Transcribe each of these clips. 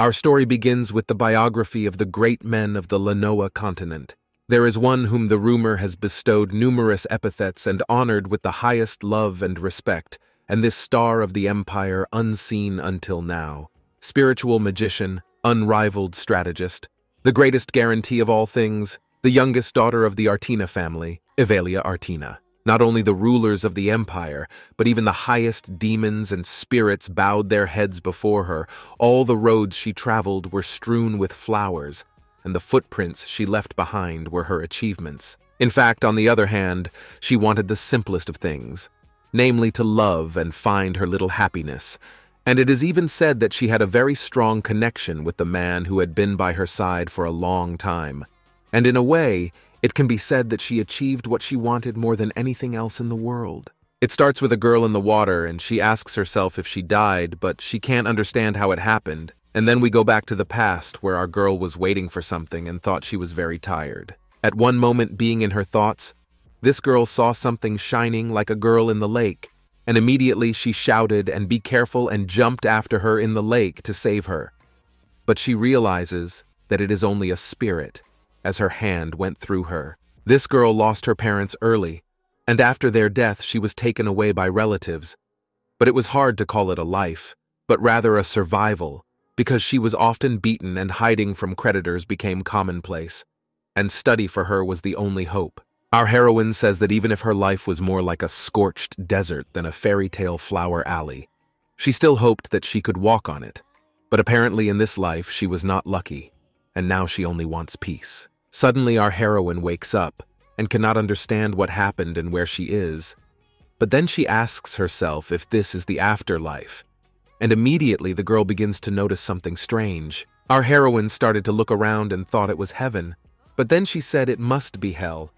Our story begins with the biography of the great men of the Lanoa continent. There is one whom the rumor has bestowed numerous epithets and honored with the highest love and respect, and this star of the empire unseen until now. Spiritual magician, unrivaled strategist, the greatest guarantee of all things, the youngest daughter of the Artina family, Evelia Artina. Not only the rulers of the empire, but even the highest demons and spirits bowed their heads before her. All the roads she traveled were strewn with flowers, and the footprints she left behind were her achievements. In fact, on the other hand, she wanted the simplest of things, namely to love and find her little happiness. And it is even said that she had a very strong connection with the man who had been by her side for a long time. And in a way, it can be said that she achieved what she wanted more than anything else in the world. It starts with a girl in the water, and she asks herself if she died, but she can't understand how it happened. And then we go back to the past, where our girl was waiting for something and thought she was very tired. At one moment, being in her thoughts, this girl saw something shining like a girl in the lake, and immediately she shouted and be careful and jumped after her in the lake to save her. But she realizes that it is only a spirit as her hand went through her. This girl lost her parents early, and after their death she was taken away by relatives. But it was hard to call it a life, but rather a survival, because she was often beaten and hiding from creditors became commonplace, and study for her was the only hope. Our heroine says that even if her life was more like a scorched desert than a fairy tale flower alley, she still hoped that she could walk on it. But apparently in this life she was not lucky, and now she only wants peace. Suddenly, our heroine wakes up and cannot understand what happened and where she is. But then she asks herself if this is the afterlife. And immediately the girl begins to notice something strange. Our heroine started to look around and thought it was heaven. But then she said it must be hell.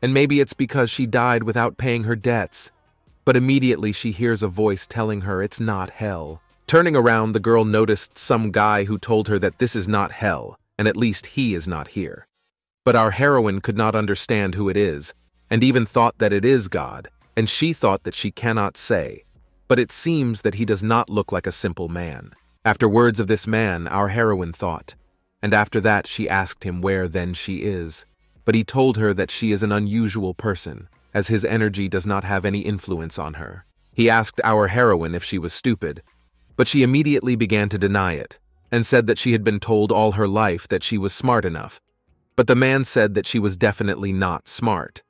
And maybe it's because she died without paying her debts. But immediately she hears a voice telling her it's not hell. Turning around, the girl noticed some guy who told her that this is not hell, and at least he is not here. But our heroine could not understand who it is, and even thought that it is God, and she thought that she cannot say. But it seems that he does not look like a simple man. After words of this man, our heroine thought, and after that she asked him where then she is. But he told her that she is an unusual person, as his energy does not have any influence on her. He asked our heroine if she was stupid, but she immediately began to deny it, and said that she had been told all her life that she was smart enough, but the man said that she was definitely not smart.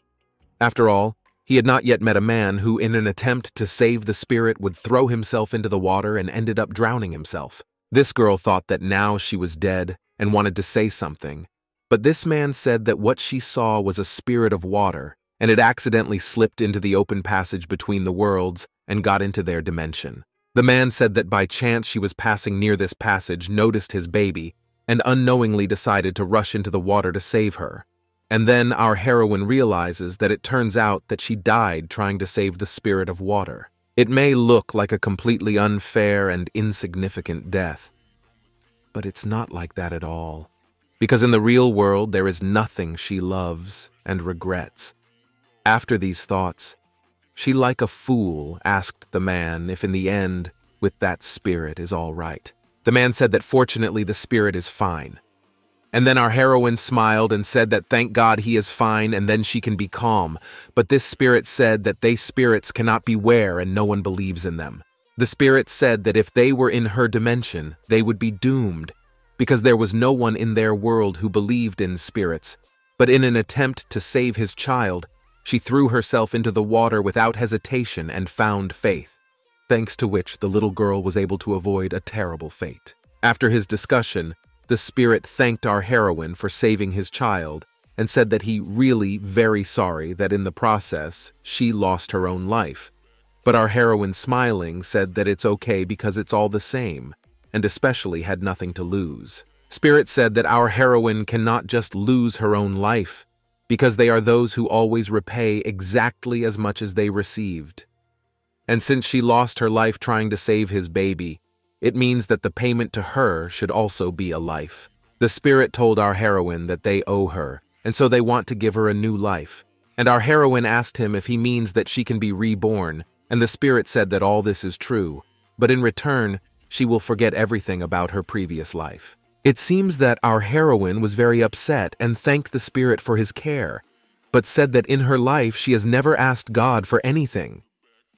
After all, he had not yet met a man who, in an attempt to save the spirit, would throw himself into the water and ended up drowning himself. This girl thought that now she was dead and wanted to say something, but this man said that what she saw was a spirit of water, and it accidentally slipped into the open passage between the worlds and got into their dimension. The man said that by chance she was passing near this passage, noticed his baby, and unknowingly decided to rush into the water to save her. And then our heroine realizes that it turns out that she died trying to save the spirit of water. It may look like a completely unfair and insignificant death, but it's not like that at all. Because in the real world, there is nothing she loves and regrets. After these thoughts, she, like a fool, asked the man if in the end, with that spirit, is all right. The man said that fortunately the spirit is fine. And then our heroine smiled and said that thank God he is fine and then she can be calm. But this spirit said that they spirits cannot beware and no one believes in them. The spirit said that if they were in her dimension, they would be doomed, because there was no one in their world who believed in spirits. But in an attempt to save his child, she threw herself into the water without hesitation and found faith thanks to which the little girl was able to avoid a terrible fate. After his discussion, the spirit thanked our heroine for saving his child and said that he really very sorry that in the process she lost her own life. But our heroine smiling said that it's okay because it's all the same, and especially had nothing to lose. Spirit said that our heroine cannot just lose her own life, because they are those who always repay exactly as much as they received. And since she lost her life trying to save his baby, it means that the payment to her should also be a life. The spirit told our heroine that they owe her, and so they want to give her a new life. And our heroine asked him if he means that she can be reborn, and the spirit said that all this is true, but in return, she will forget everything about her previous life. It seems that our heroine was very upset and thanked the spirit for his care, but said that in her life she has never asked God for anything.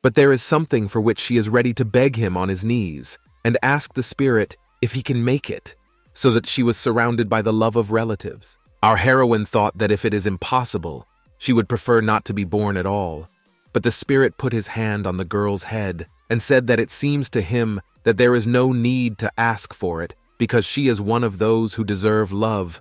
But there is something for which she is ready to beg him on his knees and ask the spirit if he can make it, so that she was surrounded by the love of relatives. Our heroine thought that if it is impossible, she would prefer not to be born at all. But the spirit put his hand on the girl's head and said that it seems to him that there is no need to ask for it because she is one of those who deserve love.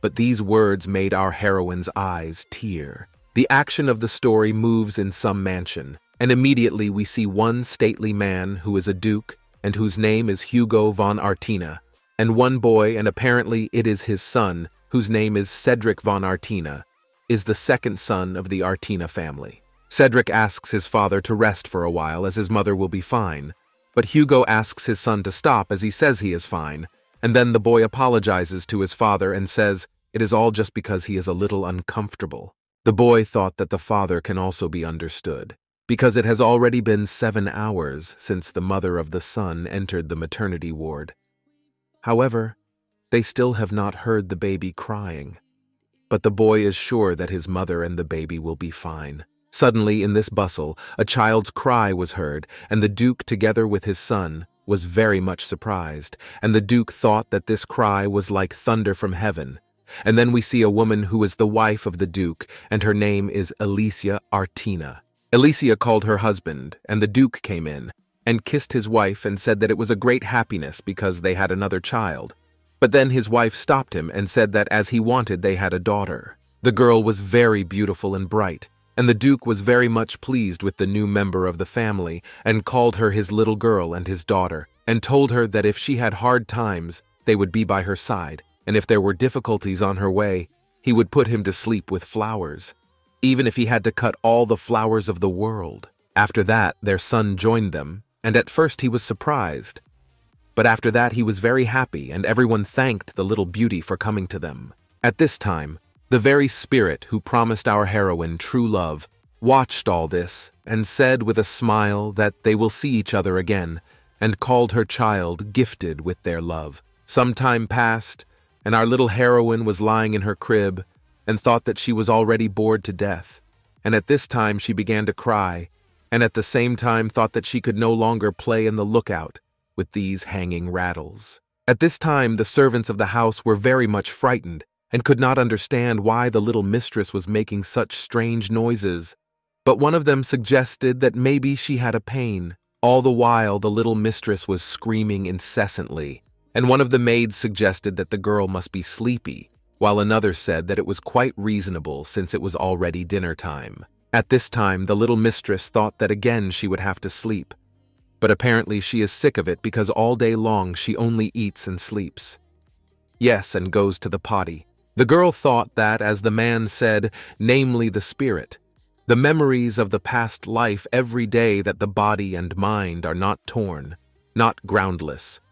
But these words made our heroine's eyes tear. The action of the story moves in some mansion, and immediately we see one stately man who is a duke and whose name is Hugo von Artina, and one boy, and apparently it is his son, whose name is Cedric von Artina, is the second son of the Artina family. Cedric asks his father to rest for a while as his mother will be fine, but Hugo asks his son to stop as he says he is fine, and then the boy apologizes to his father and says it is all just because he is a little uncomfortable. The boy thought that the father can also be understood, because it has already been seven hours since the mother of the son entered the maternity ward. However, they still have not heard the baby crying. But the boy is sure that his mother and the baby will be fine. Suddenly, in this bustle, a child's cry was heard, and the Duke, together with his son, was very much surprised, and the Duke thought that this cry was like thunder from heaven. And then we see a woman who is the wife of the Duke, and her name is Alicia Artina. Alicia called her husband, and the Duke came in, and kissed his wife and said that it was a great happiness because they had another child. But then his wife stopped him and said that as he wanted they had a daughter. The girl was very beautiful and bright, and the Duke was very much pleased with the new member of the family and called her his little girl and his daughter, and told her that if she had hard times, they would be by her side, and if there were difficulties on her way, he would put him to sleep with flowers, even if he had to cut all the flowers of the world. After that, their son joined them, and at first he was surprised. But after that, he was very happy, and everyone thanked the little beauty for coming to them. At this time, the very spirit who promised our heroine true love watched all this and said with a smile that they will see each other again, and called her child gifted with their love. Some time passed, and our little heroine was lying in her crib and thought that she was already bored to death. And at this time she began to cry, and at the same time thought that she could no longer play in the lookout with these hanging rattles. At this time the servants of the house were very much frightened, and could not understand why the little mistress was making such strange noises. But one of them suggested that maybe she had a pain. All the while, the little mistress was screaming incessantly, and one of the maids suggested that the girl must be sleepy, while another said that it was quite reasonable since it was already dinner time. At this time, the little mistress thought that again she would have to sleep, but apparently she is sick of it because all day long she only eats and sleeps. Yes, and goes to the potty. The girl thought that, as the man said, namely the spirit, the memories of the past life every day that the body and mind are not torn, not groundless,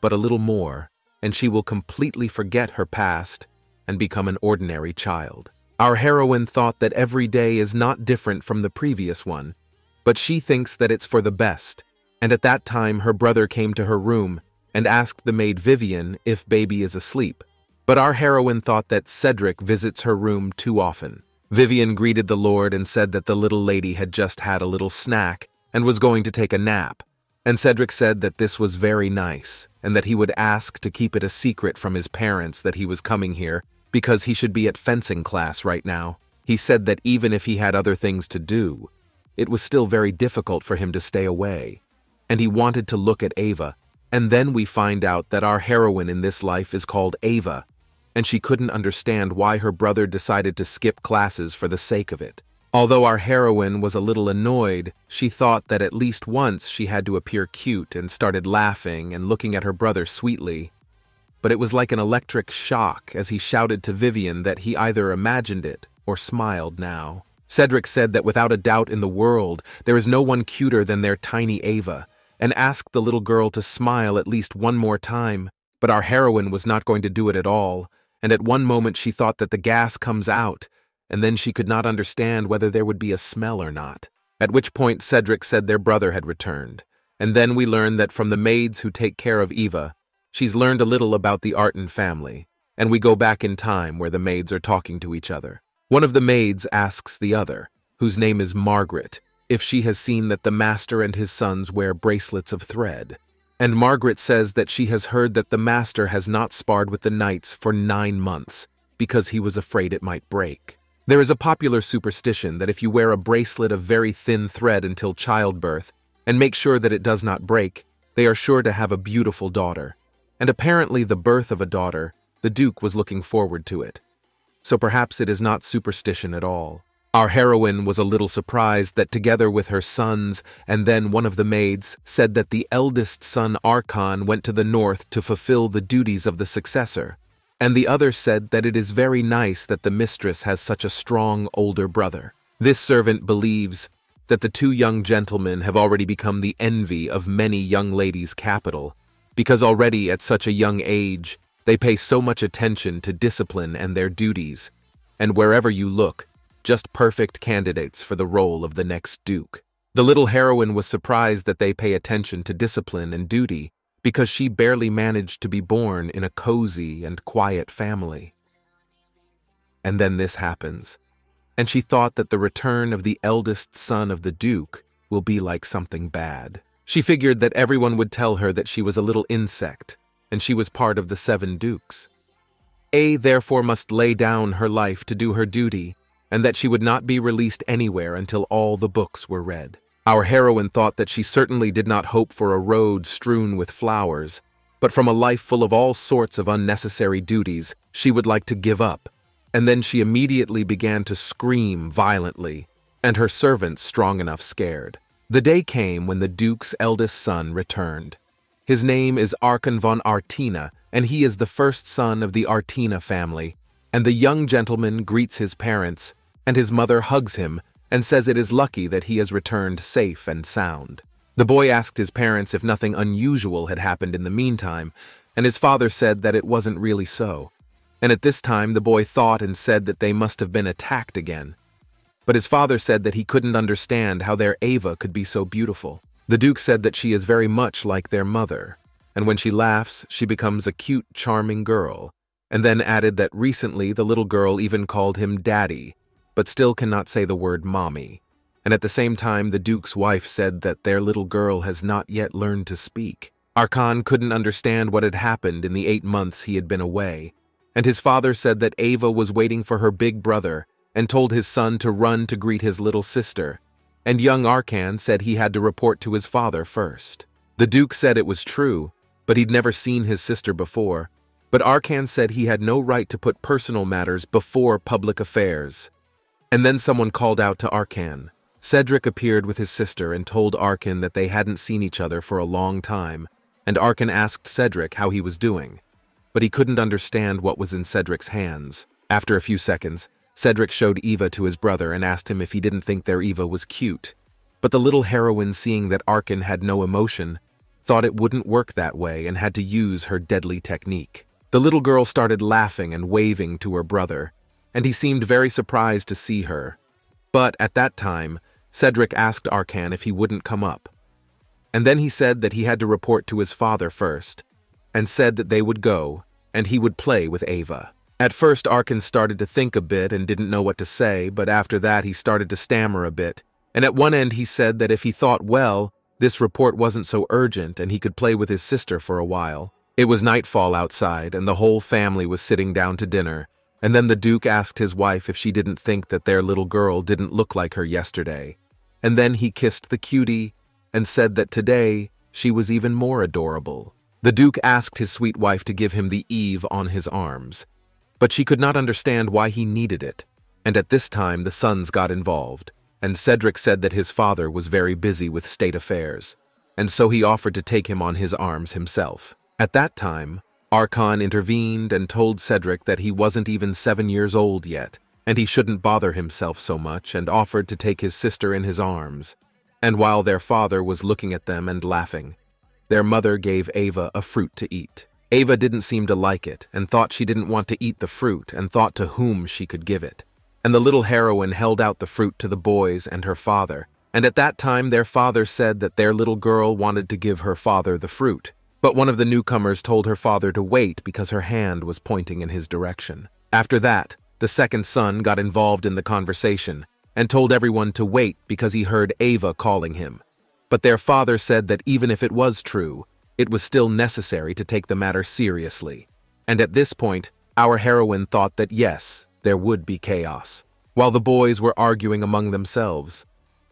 but a little more, and she will completely forget her past and become an ordinary child. Our heroine thought that every day is not different from the previous one, but she thinks that it's for the best, and at that time her brother came to her room and asked the maid Vivian if baby is asleep. But our heroine thought that Cedric visits her room too often. Vivian greeted the Lord and said that the little lady had just had a little snack and was going to take a nap. And Cedric said that this was very nice and that he would ask to keep it a secret from his parents that he was coming here because he should be at fencing class right now. He said that even if he had other things to do, it was still very difficult for him to stay away. And he wanted to look at Ava. And then we find out that our heroine in this life is called Ava, and she couldn't understand why her brother decided to skip classes for the sake of it. Although our heroine was a little annoyed, she thought that at least once she had to appear cute and started laughing and looking at her brother sweetly. But it was like an electric shock as he shouted to Vivian that he either imagined it or smiled now. Cedric said that without a doubt in the world, there is no one cuter than their tiny Ava, and asked the little girl to smile at least one more time. But our heroine was not going to do it at all, and at one moment she thought that the gas comes out, and then she could not understand whether there would be a smell or not. At which point Cedric said their brother had returned, And then we learn that from the maids who take care of Eva, she's learned a little about the Artin family, and we go back in time where the maids are talking to each other. One of the maids asks the other, whose name is Margaret, if she has seen that the master and his sons wear bracelets of thread. And Margaret says that she has heard that the master has not sparred with the knights for nine months because he was afraid it might break. There is a popular superstition that if you wear a bracelet of very thin thread until childbirth and make sure that it does not break, they are sure to have a beautiful daughter. And apparently, the birth of a daughter, the Duke was looking forward to it. So perhaps it is not superstition at all. Our heroine was a little surprised that together with her sons and then one of the maids said that the eldest son Archon went to the north to fulfill the duties of the successor, and the other said that it is very nice that the mistress has such a strong older brother. This servant believes that the two young gentlemen have already become the envy of many young ladies' capital, because already at such a young age they pay so much attention to discipline and their duties, and wherever you look, just perfect candidates for the role of the next Duke. The little heroine was surprised that they pay attention to discipline and duty because she barely managed to be born in a cozy and quiet family. And then this happens, and she thought that the return of the eldest son of the Duke will be like something bad. She figured that everyone would tell her that she was a little insect, and she was part of the seven dukes. A therefore must lay down her life to do her duty and that she would not be released anywhere until all the books were read. Our heroine thought that she certainly did not hope for a road strewn with flowers, but from a life full of all sorts of unnecessary duties, she would like to give up. And then she immediately began to scream violently, and her servants strong enough scared. The day came when the Duke's eldest son returned. His name is Archon von Artina, and he is the first son of the Artina family, and the young gentleman greets his parents and his mother hugs him and says it is lucky that he has returned safe and sound. The boy asked his parents if nothing unusual had happened in the meantime, and his father said that it wasn't really so. And at this time, the boy thought and said that they must have been attacked again. But his father said that he couldn't understand how their Ava could be so beautiful. The Duke said that she is very much like their mother, and when she laughs, she becomes a cute, charming girl, and then added that recently the little girl even called him Daddy, but still cannot say the word mommy. And at the same time, the Duke's wife said that their little girl has not yet learned to speak. Archon couldn't understand what had happened in the eight months he had been away, and his father said that Ava was waiting for her big brother and told his son to run to greet his little sister, and young Arkan said he had to report to his father first. The Duke said it was true, but he'd never seen his sister before, but Arkan said he had no right to put personal matters before public affairs. And then someone called out to Arkan. Cedric appeared with his sister and told Arkan that they hadn't seen each other for a long time, and Arkan asked Cedric how he was doing. But he couldn't understand what was in Cedric's hands. After a few seconds, Cedric showed Eva to his brother and asked him if he didn't think their Eva was cute. But the little heroine, seeing that Arkan had no emotion, thought it wouldn't work that way and had to use her deadly technique. The little girl started laughing and waving to her brother, and he seemed very surprised to see her. But at that time, Cedric asked Arkan if he wouldn't come up. And then he said that he had to report to his father first, and said that they would go, and he would play with Ava. At first, Arkan started to think a bit and didn't know what to say, but after that he started to stammer a bit, and at one end he said that if he thought well, this report wasn't so urgent and he could play with his sister for a while. It was nightfall outside, and the whole family was sitting down to dinner, and then the Duke asked his wife if she didn't think that their little girl didn't look like her yesterday. And then he kissed the cutie and said that today she was even more adorable. The Duke asked his sweet wife to give him the Eve on his arms, but she could not understand why he needed it. And at this time the sons got involved, and Cedric said that his father was very busy with state affairs, and so he offered to take him on his arms himself. At that time, Archon intervened and told Cedric that he wasn't even seven years old yet, and he shouldn't bother himself so much, and offered to take his sister in his arms. And while their father was looking at them and laughing, their mother gave Ava a fruit to eat. Ava didn't seem to like it, and thought she didn't want to eat the fruit, and thought to whom she could give it. And the little heroine held out the fruit to the boys and her father, and at that time their father said that their little girl wanted to give her father the fruit. But one of the newcomers told her father to wait because her hand was pointing in his direction. After that, the second son got involved in the conversation and told everyone to wait because he heard Ava calling him. But their father said that even if it was true, it was still necessary to take the matter seriously. And at this point, our heroine thought that yes, there would be chaos. While the boys were arguing among themselves,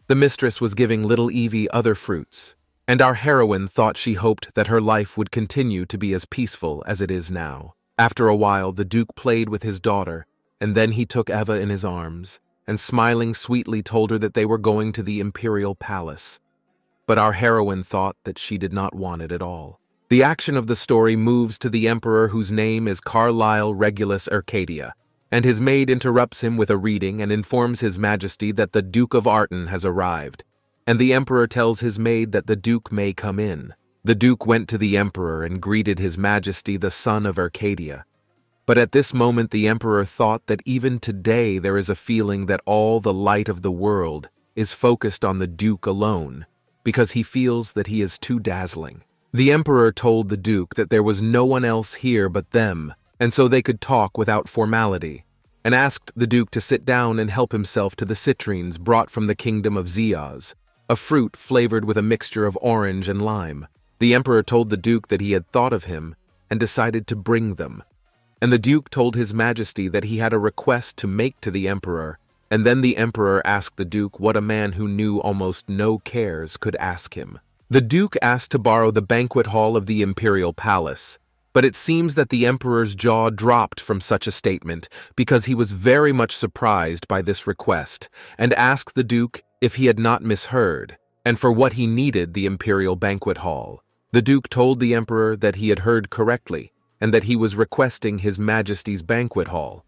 the mistress was giving little Evie other fruits, and our heroine thought she hoped that her life would continue to be as peaceful as it is now. After a while, the Duke played with his daughter, and then he took Eva in his arms, and smiling sweetly told her that they were going to the imperial palace. But our heroine thought that she did not want it at all. The action of the story moves to the emperor whose name is Carlyle Regulus Arcadia, and his maid interrupts him with a reading and informs his majesty that the Duke of Arton has arrived, and the emperor tells his maid that the duke may come in. The duke went to the emperor and greeted his majesty the son of Arcadia. But at this moment the emperor thought that even today there is a feeling that all the light of the world is focused on the duke alone, because he feels that he is too dazzling. The emperor told the duke that there was no one else here but them, and so they could talk without formality, and asked the duke to sit down and help himself to the citrines brought from the kingdom of Ziaz, a fruit flavored with a mixture of orange and lime. The emperor told the duke that he had thought of him and decided to bring them. And the duke told his majesty that he had a request to make to the emperor, and then the emperor asked the duke what a man who knew almost no cares could ask him. The Duke asked to borrow the banquet hall of the imperial palace, but it seems that the emperor's jaw dropped from such a statement because he was very much surprised by this request and asked the Duke if he had not misheard and for what he needed the imperial banquet hall. The Duke told the emperor that he had heard correctly and that he was requesting his majesty's banquet hall.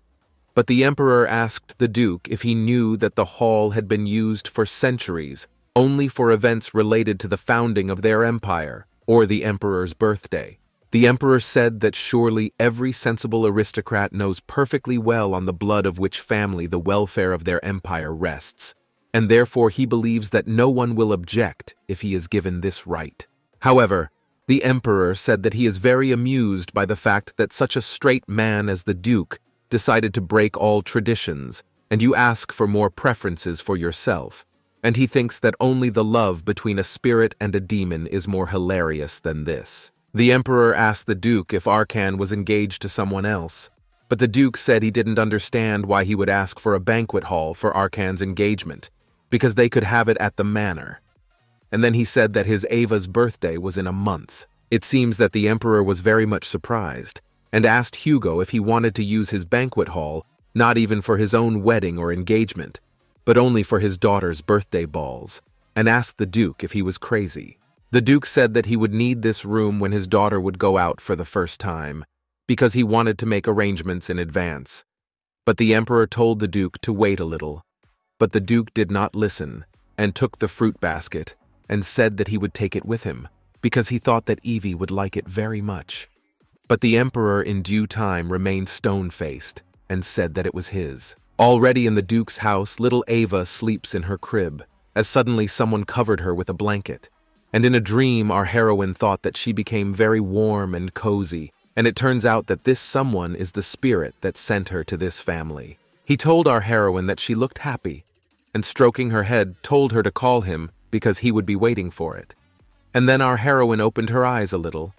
But the emperor asked the Duke if he knew that the hall had been used for centuries only for events related to the founding of their empire or the emperor's birthday. The emperor said that surely every sensible aristocrat knows perfectly well on the blood of which family the welfare of their empire rests, and therefore he believes that no one will object if he is given this right. However, the emperor said that he is very amused by the fact that such a straight man as the duke decided to break all traditions, and you ask for more preferences for yourself and he thinks that only the love between a spirit and a demon is more hilarious than this. The emperor asked the duke if Arcan was engaged to someone else, but the duke said he didn't understand why he would ask for a banquet hall for Arcan's engagement, because they could have it at the manor. And then he said that his Ava's birthday was in a month. It seems that the emperor was very much surprised, and asked Hugo if he wanted to use his banquet hall, not even for his own wedding or engagement, but only for his daughter's birthday balls, and asked the Duke if he was crazy. The Duke said that he would need this room when his daughter would go out for the first time, because he wanted to make arrangements in advance. But the Emperor told the Duke to wait a little. But the Duke did not listen, and took the fruit basket, and said that he would take it with him, because he thought that Evie would like it very much. But the Emperor in due time remained stone-faced, and said that it was his. Already in the Duke's house, little Ava sleeps in her crib, as suddenly someone covered her with a blanket. And in a dream, our heroine thought that she became very warm and cozy, and it turns out that this someone is the spirit that sent her to this family. He told our heroine that she looked happy, and stroking her head, told her to call him because he would be waiting for it. And then our heroine opened her eyes a little.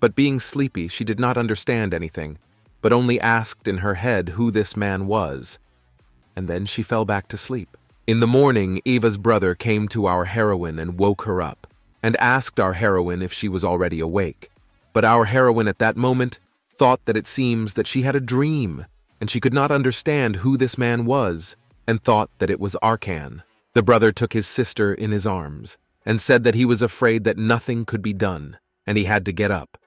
But being sleepy, she did not understand anything, but only asked in her head who this man was. And then she fell back to sleep. In the morning, Eva's brother came to our heroine and woke her up, and asked our heroine if she was already awake. But our heroine at that moment thought that it seems that she had a dream, and she could not understand who this man was, and thought that it was Arcan. The brother took his sister in his arms, and said that he was afraid that nothing could be done, and he had to get up.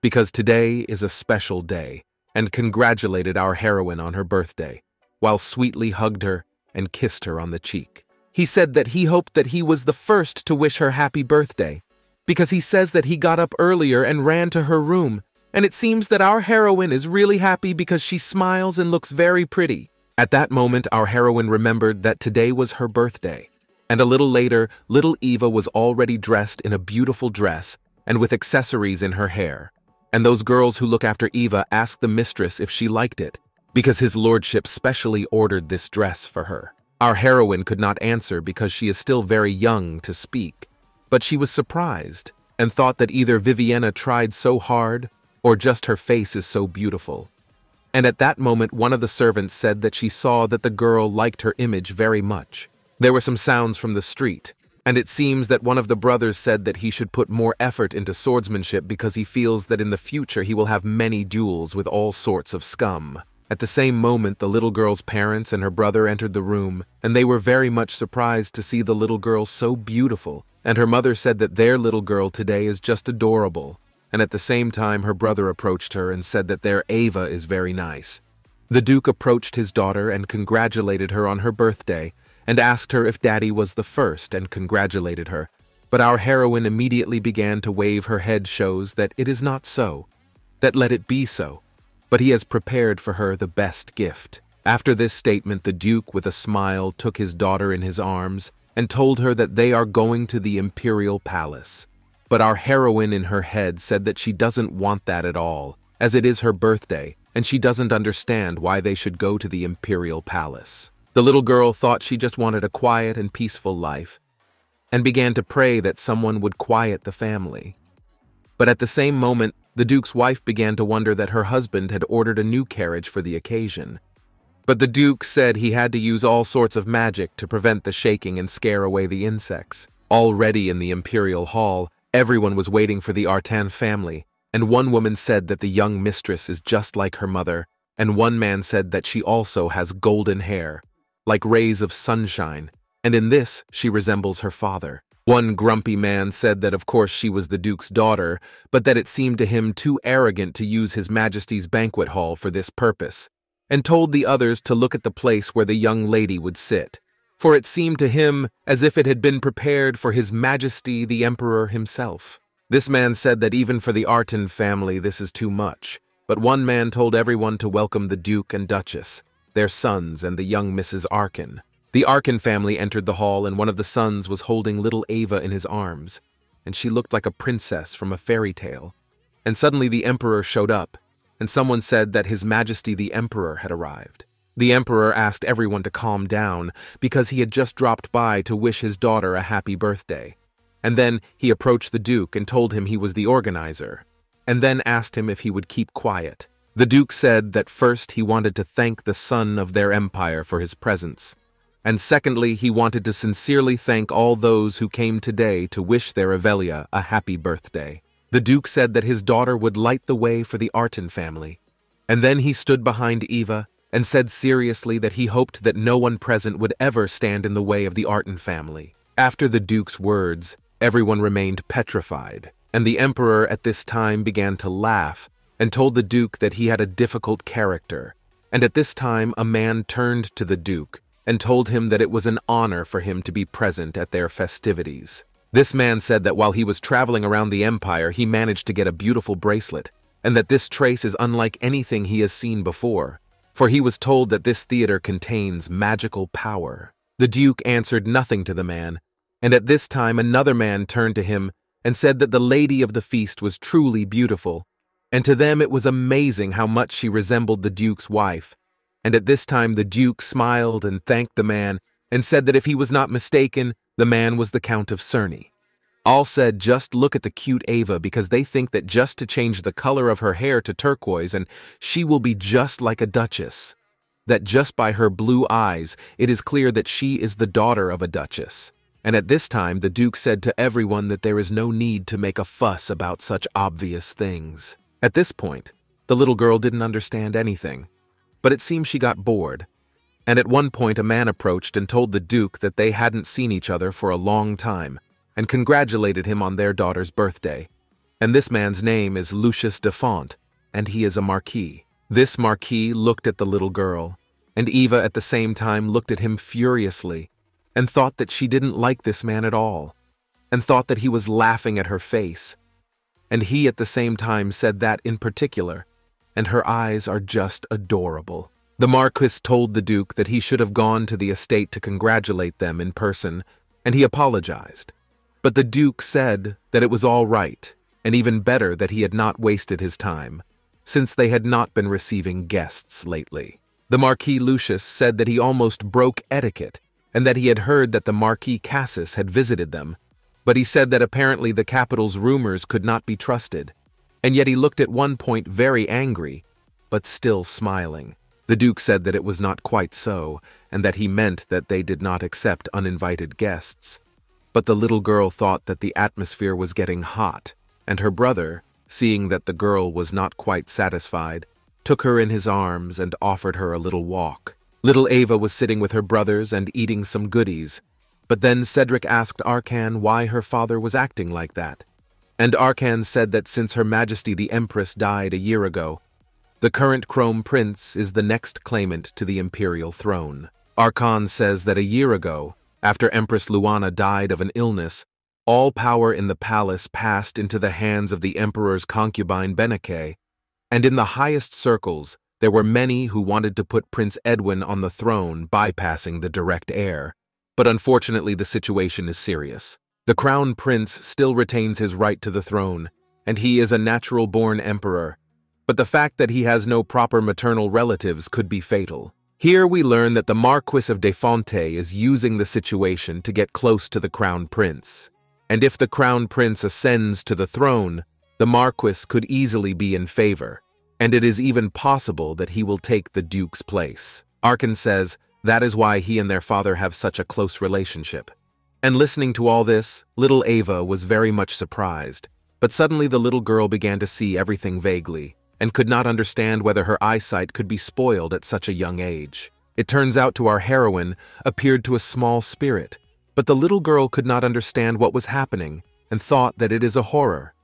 Because today is a special day, and congratulated our heroine on her birthday, while sweetly hugged her and kissed her on the cheek. He said that he hoped that he was the first to wish her happy birthday, because he says that he got up earlier and ran to her room, and it seems that our heroine is really happy because she smiles and looks very pretty. At that moment, our heroine remembered that today was her birthday, And a little later, little Eva was already dressed in a beautiful dress and with accessories in her hair. And those girls who look after Eva asked the mistress if she liked it, because his lordship specially ordered this dress for her. Our heroine could not answer because she is still very young to speak, but she was surprised and thought that either Viviana tried so hard or just her face is so beautiful. And at that moment, one of the servants said that she saw that the girl liked her image very much. There were some sounds from the street, and it seems that one of the brothers said that he should put more effort into swordsmanship because he feels that in the future he will have many duels with all sorts of scum. At the same moment, the little girl's parents and her brother entered the room, and they were very much surprised to see the little girl so beautiful, and her mother said that their little girl today is just adorable and at the same time her brother approached her and said that their Ava is very nice. The Duke approached his daughter and congratulated her on her birthday, and asked her if Daddy was the first and congratulated her. But our heroine immediately began to wave her head shows that it is not so, that let it be so, but he has prepared for her the best gift. After this statement, the Duke, with a smile, took his daughter in his arms and told her that they are going to the imperial palace. But our heroine in her head said that she doesn't want that at all, as it is her birthday, and she doesn't understand why they should go to the imperial palace. The little girl thought she just wanted a quiet and peaceful life, and began to pray that someone would quiet the family. But at the same moment, the Duke's wife began to wonder that her husband had ordered a new carriage for the occasion. But the Duke said he had to use all sorts of magic to prevent the shaking and scare away the insects. Already in the imperial hall, Everyone was waiting for the Artan family, and one woman said that the young mistress is just like her mother, and one man said that she also has golden hair, like rays of sunshine, and in this she resembles her father. One grumpy man said that of course she was the Duke's daughter, but that it seemed to him too arrogant to use His Majesty's banquet hall for this purpose, and told the others to look at the place where the young lady would sit for it seemed to him as if it had been prepared for His Majesty the Emperor himself. This man said that even for the Artan family this is too much, but one man told everyone to welcome the Duke and Duchess, their sons and the young Mrs. Arkin. The Arkin family entered the hall and one of the sons was holding little Ava in his arms, and she looked like a princess from a fairy tale. And suddenly the Emperor showed up, and someone said that His Majesty the Emperor had arrived. The Emperor asked everyone to calm down because he had just dropped by to wish his daughter a happy birthday. And then he approached the Duke and told him he was the organizer, and then asked him if he would keep quiet. The Duke said that first he wanted to thank the son of their empire for his presence, and secondly he wanted to sincerely thank all those who came today to wish their Avelia a happy birthday. The Duke said that his daughter would light the way for the Artan family, and then he stood behind Eva and said seriously that he hoped that no one present would ever stand in the way of the Artan family. After the Duke's words, everyone remained petrified, and the Emperor at this time began to laugh and told the Duke that he had a difficult character. And at this time, a man turned to the Duke and told him that it was an honor for him to be present at their festivities. This man said that while he was traveling around the empire, he managed to get a beautiful bracelet, and that this trace is unlike anything he has seen before for he was told that this theater contains magical power. The Duke answered nothing to the man, and at this time another man turned to him and said that the lady of the feast was truly beautiful, and to them it was amazing how much she resembled the Duke's wife. And at this time the Duke smiled and thanked the man, and said that if he was not mistaken, the man was the Count of Cerny. All said, just look at the cute Ava because they think that just to change the color of her hair to turquoise and she will be just like a duchess. That just by her blue eyes, it is clear that she is the daughter of a duchess. And at this time, the Duke said to everyone that there is no need to make a fuss about such obvious things. At this point, the little girl didn't understand anything, but it seems she got bored. And at one point, a man approached and told the Duke that they hadn't seen each other for a long time and congratulated him on their daughter's birthday. And this man's name is Lucius de Font, and he is a marquis. This marquis looked at the little girl, and Eva at the same time looked at him furiously, and thought that she didn't like this man at all, and thought that he was laughing at her face. And he at the same time said that in particular, and her eyes are just adorable. The Marquis told the Duke that he should have gone to the estate to congratulate them in person, and he apologized. But the Duke said that it was all right, and even better that he had not wasted his time, since they had not been receiving guests lately. The Marquis Lucius said that he almost broke etiquette, and that he had heard that the Marquis Cassis had visited them, but he said that apparently the capital's rumors could not be trusted, and yet he looked at one point very angry, but still smiling. The Duke said that it was not quite so, and that he meant that they did not accept uninvited guests. But the little girl thought that the atmosphere was getting hot, and her brother, seeing that the girl was not quite satisfied, took her in his arms and offered her a little walk. Little Ava was sitting with her brothers and eating some goodies, but then Cedric asked Arcan why her father was acting like that. And Arcan said that since Her Majesty the Empress died a year ago, the current Crown Prince is the next claimant to the imperial throne. Arcan says that a year ago, after Empress Luana died of an illness, all power in the palace passed into the hands of the emperor's concubine Beneke, and in the highest circles there were many who wanted to put Prince Edwin on the throne bypassing the direct heir. But unfortunately, the situation is serious. The crown prince still retains his right to the throne, and he is a natural born emperor. But the fact that he has no proper maternal relatives could be fatal. Here we learn that the Marquis of De Fonte is using the situation to get close to the crown prince. And if the crown prince ascends to the throne, the Marquis could easily be in favor, and it is even possible that he will take the duke's place. Arcan says, that is why he and their father have such a close relationship. And listening to all this, little Ava was very much surprised. But suddenly the little girl began to see everything vaguely, and could not understand whether her eyesight could be spoiled at such a young age. It turns out to our heroine appeared to a small spirit, but the little girl could not understand what was happening and thought that it is a horror.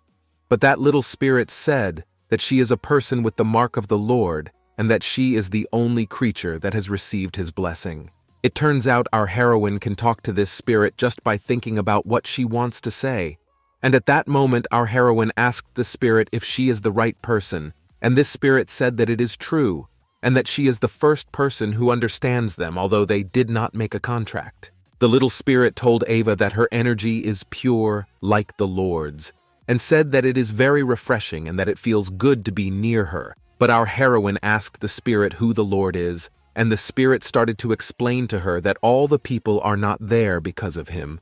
But that little spirit said that she is a person with the mark of the Lord and that she is the only creature that has received his blessing. It turns out our heroine can talk to this spirit just by thinking about what she wants to say. And at that moment, our heroine asked the spirit if she is the right person, and this spirit said that it is true, and that she is the first person who understands them, although they did not make a contract. The little spirit told Ava that her energy is pure like the Lord's, and said that it is very refreshing and that it feels good to be near her, but our heroine asked the spirit who the Lord is, and the spirit started to explain to her that all the people are not there because of him,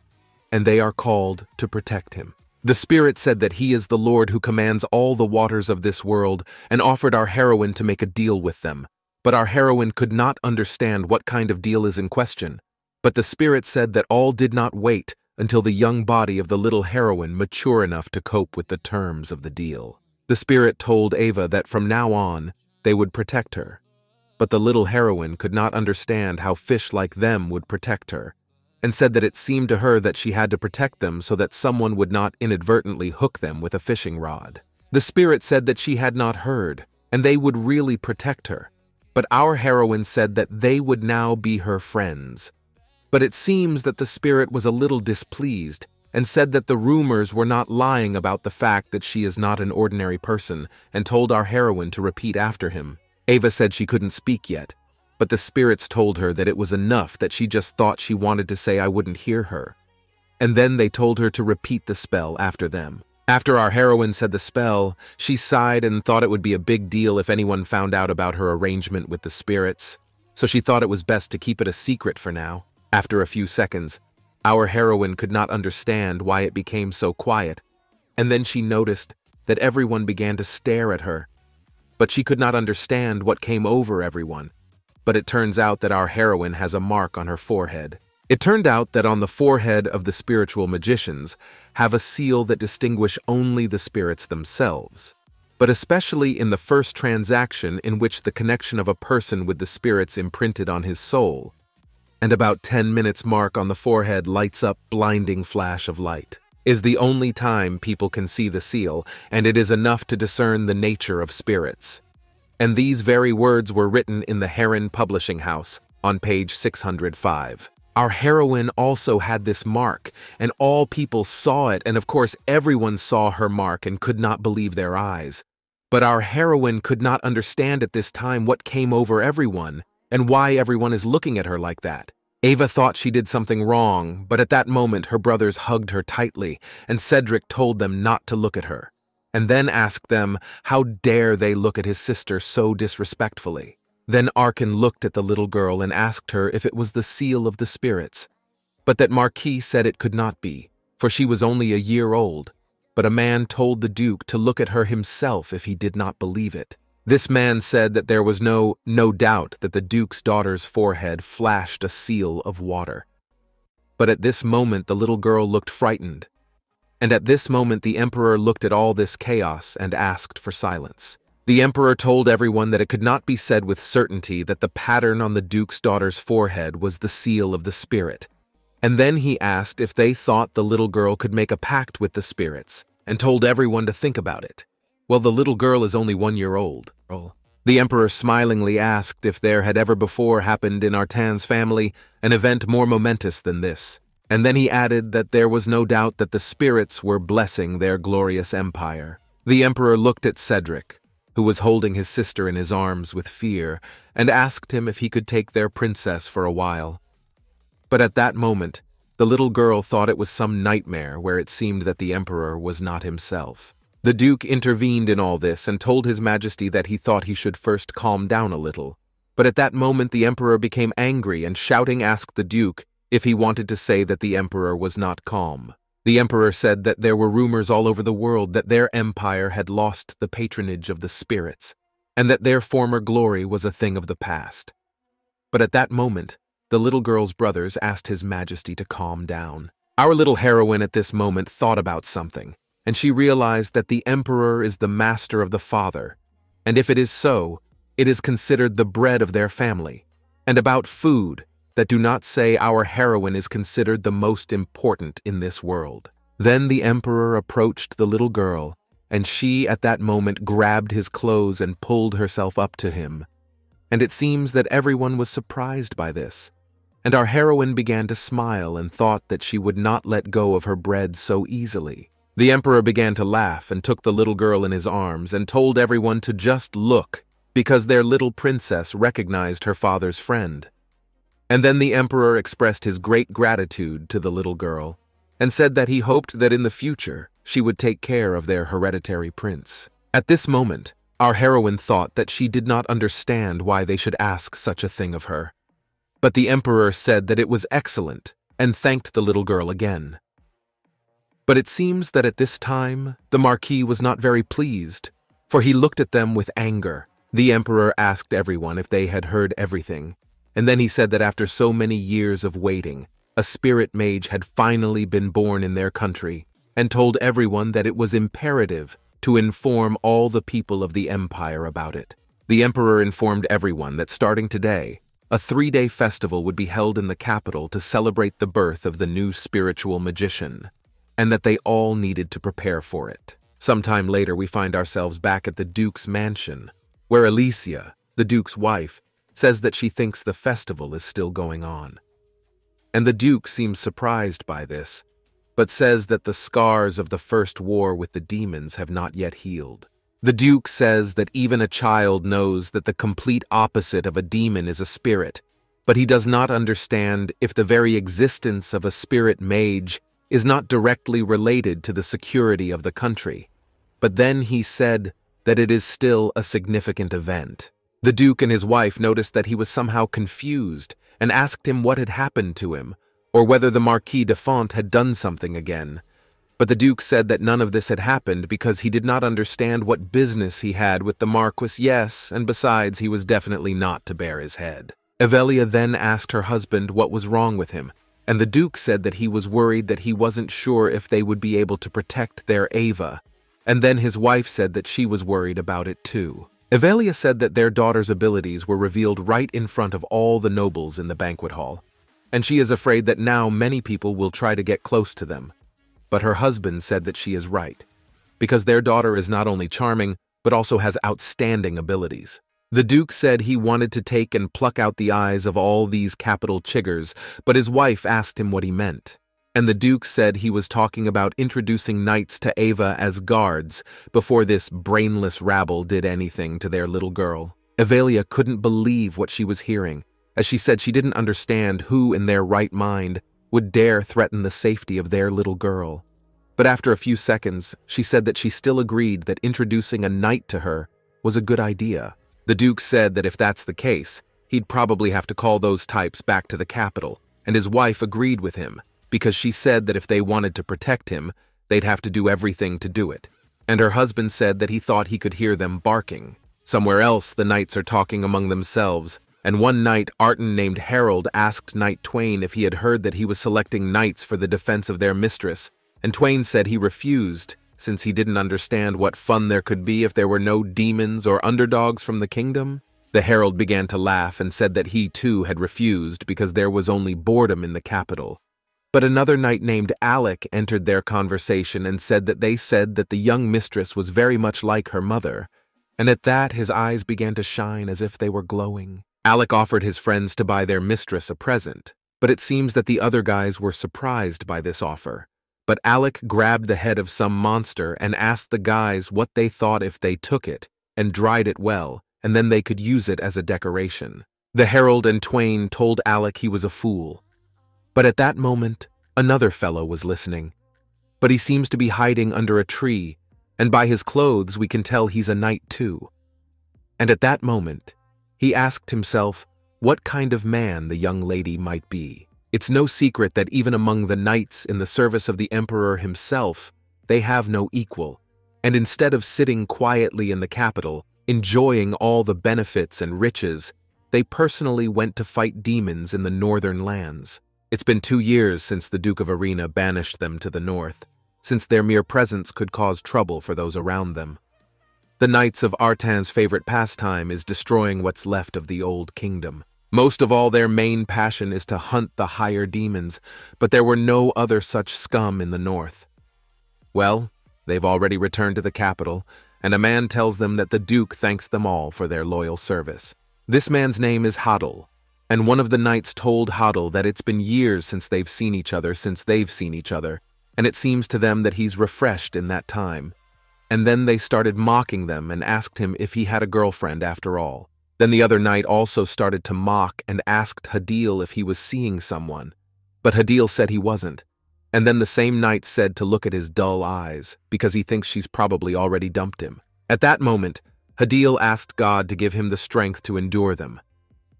and they are called to protect him. The spirit said that he is the Lord who commands all the waters of this world and offered our heroine to make a deal with them. But our heroine could not understand what kind of deal is in question. But the spirit said that all did not wait until the young body of the little heroine mature enough to cope with the terms of the deal. The spirit told Ava that from now on, they would protect her. But the little heroine could not understand how fish like them would protect her, and said that it seemed to her that she had to protect them so that someone would not inadvertently hook them with a fishing rod. The spirit said that she had not heard, and they would really protect her. But our heroine said that they would now be her friends. But it seems that the spirit was a little displeased and said that the rumors were not lying about the fact that she is not an ordinary person, and told our heroine to repeat after him. Ava said she couldn't speak yet, but the spirits told her that it was enough that she just thought she wanted to say I wouldn't hear her. And then they told her to repeat the spell after them. After our heroine said the spell, she sighed and thought it would be a big deal if anyone found out about her arrangement with the spirits, so she thought it was best to keep it a secret for now. After a few seconds, our heroine could not understand why it became so quiet, and then she noticed that everyone began to stare at her. But she could not understand what came over everyone. But it turns out that our heroine has a mark on her forehead. It turned out that on the forehead of the spiritual magicians have a seal that distinguish only the spirits themselves, but especially in the first transaction in which the connection of a person with the spirits imprinted on his soul, and about 10 minutes mark on the forehead lights up blinding flash of light. Is the only time people can see the seal, and it is enough to discern the nature of spirits. And these very words were written in the Heron Publishing House on page 605. Our heroine also had this mark, and all people saw it, and of course everyone saw her mark and could not believe their eyes. But our heroine could not understand at this time what came over everyone, and why everyone is looking at her like that. Ava thought she did something wrong, but at that moment her brothers hugged her tightly, and Cedric told them not to look at her, and then asked them how dare they look at his sister so disrespectfully. Then Arkan looked at the little girl and asked her if it was the seal of the spirits, but that Marquis said it could not be, for she was only a year old. But a man told the Duke to look at her himself if he did not believe it. This man said that there was no, no doubt that the Duke's daughter's forehead flashed a seal of water. But at this moment the little girl looked frightened, and at this moment the Emperor looked at all this chaos and asked for silence. The Emperor told everyone that it could not be said with certainty that the pattern on the Duke's daughter's forehead was the seal of the spirit, and then he asked if they thought the little girl could make a pact with the spirits, and told everyone to think about it. Well, the little girl is only one year old. Oh. The Emperor smilingly asked if there had ever before happened in Artan's family an event more momentous than this, and then he added that there was no doubt that the spirits were blessing their glorious empire. The Emperor looked at Cedric, who was holding his sister in his arms with fear, and asked him if he could take their princess for a while. But at that moment, the little girl thought it was some nightmare where it seemed that the Emperor was not himself. The Duke intervened in all this and told His Majesty that he thought he should first calm down a little. But at that moment the Emperor became angry and shouting asked the Duke if he wanted to say that the Emperor was not calm. The Emperor said that there were rumors all over the world that their empire had lost the patronage of the spirits, and that their former glory was a thing of the past. But at that moment, the little girl's brothers asked His Majesty to calm down. Our little heroine at this moment thought about something, and she realized that the Emperor is the master of the Father, and if it is so, it is considered the bread of their family. And about food, that do not say our heroine is considered the most important in this world. Then the Emperor approached the little girl, and she at that moment grabbed his clothes and pulled herself up to him. And it seems that everyone was surprised by this and our heroine began to smile and thought that she would not let go of her bread so easily. The emperor began to laugh and took the little girl in his arms and told everyone to just look because their little princess recognized her father's friend. And then the emperor expressed his great gratitude to the little girl and said that he hoped that in the future she would take care of their hereditary prince. At this moment, our heroine thought that she did not understand why they should ask such a thing of her. But the emperor said that it was excellent and thanked the little girl again. But it seems that at this time the Marquis was not very pleased, for he looked at them with anger. The emperor asked everyone if they had heard everything, and then he said that after so many years of waiting, a spirit mage had finally been born in their country, and told everyone that it was imperative to inform all the people of the empire about it. The emperor informed everyone that starting today, a three day festival would be held in the capital to celebrate the birth of the new spiritual magician, and that they all needed to prepare for it. Sometime later, we find ourselves back at the Duke's mansion, where Alicia, the Duke's wife, says that she thinks the festival is still going on. And the Duke seems surprised by this, but says that the scars of the first war with the demons have not yet healed. The Duke says that even a child knows that the complete opposite of a demon is a spirit, but he does not understand if the very existence of a spirit mage is not directly related to the security of the country. But then he said that it is still a significant event. The Duke and his wife noticed that he was somehow confused and asked him what had happened to him, or whether the Marquis de Font had done something again. But the Duke said that none of this had happened because he did not understand what business he had with the Marquis, yes, and besides, he was definitely not to bare his head. Evelia then asked her husband what was wrong with him, and the Duke said that he was worried that he wasn't sure if they would be able to protect their Ava, and then his wife said that she was worried about it too. Evelia said that their daughter's abilities were revealed right in front of all the nobles in the banquet hall, and she is afraid that now many people will try to get close to them. But her husband said that she is right, because their daughter is not only charming, but also has outstanding abilities. The Duke said he wanted to take and pluck out the eyes of all these capital chiggers, but his wife asked him what he meant. And the Duke said he was talking about introducing knights to Ava as guards before this brainless rabble did anything to their little girl. Evelia couldn't believe what she was hearing, as she said she didn't understand who in their right mind would dare threaten the safety of their little girl. But after a few seconds, she said that she still agreed that introducing a knight to her was a good idea. The Duke said that if that's the case, he'd probably have to call those types back to the capital, and his wife agreed with him, because she said that if they wanted to protect him, they'd have to do everything to do it. And her husband said that he thought he could hear them barking. Somewhere else, the knights are talking among themselves, and one knight Arton named Harold asked Knight Twain if he had heard that he was selecting knights for the defense of their mistress, and Twain said he refused, since he didn't understand what fun there could be if there were no demons or underdogs from the kingdom. The herald began to laugh and said that he too had refused because there was only boredom in the capital. But another knight named Alec entered their conversation and said that they said that the young mistress was very much like her mother, and at that his eyes began to shine as if they were glowing. Alec offered his friends to buy their mistress a present, but it seems that the other guys were surprised by this offer. But Alec grabbed the head of some monster and asked the guys what they thought if they took it and dried it well, and then they could use it as a decoration. The herald and Twain told Alec he was a fool. But at that moment, another fellow was listening. But he seems to be hiding under a tree, and by his clothes we can tell he's a knight too. And at that moment, he asked himself what kind of man the young lady might be. It's no secret that even among the knights in the service of the emperor himself, they have no equal, and instead of sitting quietly in the capital, enjoying all the benefits and riches, they personally went to fight demons in the northern lands. It's been two years since the Duke of Arena banished them to the north, since their mere presence could cause trouble for those around them. The Knights of Artan's favorite pastime is destroying what's left of the old kingdom. Most of all, their main passion is to hunt the higher demons, but there were no other such scum in the north. Well, they've already returned to the capital, and a man tells them that the Duke thanks them all for their loyal service. This man's name is Hoddle, and one of the knights told Hoddle that it's been years since they've seen each other since they've seen each other, and it seems to them that he's refreshed in that time. And then they started mocking them and asked him if he had a girlfriend after all. Then the other knight also started to mock and asked Hadil if he was seeing someone. But Hadil said he wasn't. And then the same knight said to look at his dull eyes, because he thinks she's probably already dumped him. At that moment, Hadil asked God to give him the strength to endure them.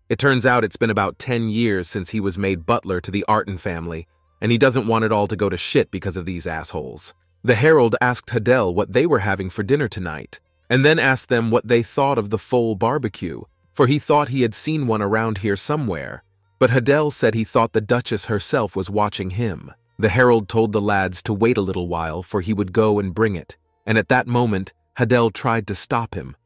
It turns out it's been about 10 years since he was made butler to the Arton family, and he doesn't want it all to go to shit because of these assholes. The herald asked Hadel what they were having for dinner tonight, and then asked them what they thought of the full barbecue, for he thought he had seen one around here somewhere. But Hadel said he thought the Duchess herself was watching him. The herald told the lads to wait a little while, for he would go and bring it, and at that moment, Hadel tried to stop him.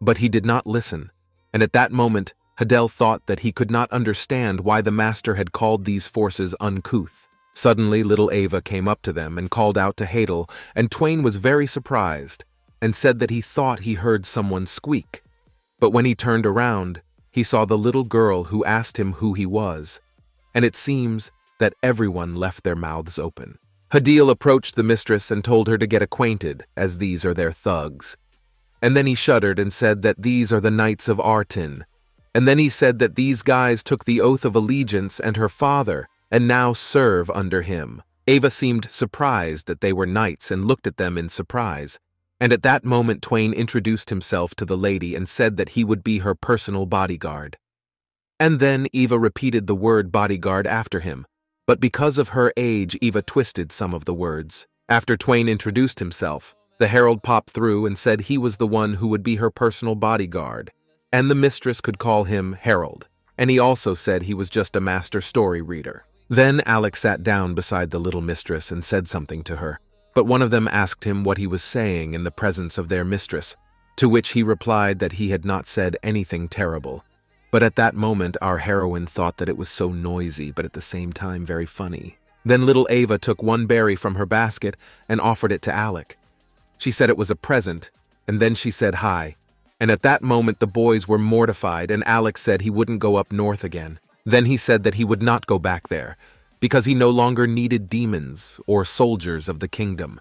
But he did not listen, and at that moment, Hadel thought that he could not understand why the master had called these forces uncouth. Suddenly, little Ava came up to them and called out to Hadel, and Twain was very surprised and said that he thought he heard someone squeak. But when he turned around, he saw the little girl who asked him who he was, and it seems that everyone left their mouths open. Hadil approached the mistress and told her to get acquainted, as these are their thugs. And then he shuddered and said that these are the knights of Artin. And then he said that these guys took the oath of allegiance and her father, and now serve under him. Ava seemed surprised that they were knights and looked at them in surprise. And at that moment, Twain introduced himself to the lady and said that he would be her personal bodyguard. And then Eva repeated the word bodyguard after him. But because of her age, Eva twisted some of the words. After Twain introduced himself, the herald popped through and said he was the one who would be her personal bodyguard, and the mistress could call him Harold, and he also said he was just a master story reader. Then Alec sat down beside the little mistress and said something to her, but one of them asked him what he was saying in the presence of their mistress, to which he replied that he had not said anything terrible. But at that moment, our heroine thought that it was so noisy, but at the same time very funny. Then little Ava took one berry from her basket and offered it to Alec. She said it was a present, and then she said hi. And at that moment, the boys were mortified, and Alec said he wouldn't go up north again. Then he said that he would not go back there, because he no longer needed demons or soldiers of the kingdom.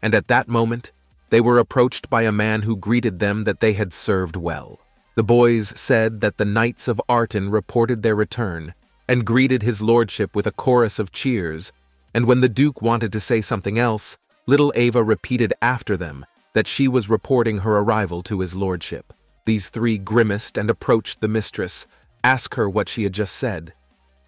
And at that moment, they were approached by a man who greeted them that they had served well. The boys said that the Knights of Arton reported their return and greeted his lordship with a chorus of cheers, and when the Duke wanted to say something else, little Ava repeated after them that she was reporting her arrival to his lordship. These three grimaced and approached the mistress, asked her what she had just said.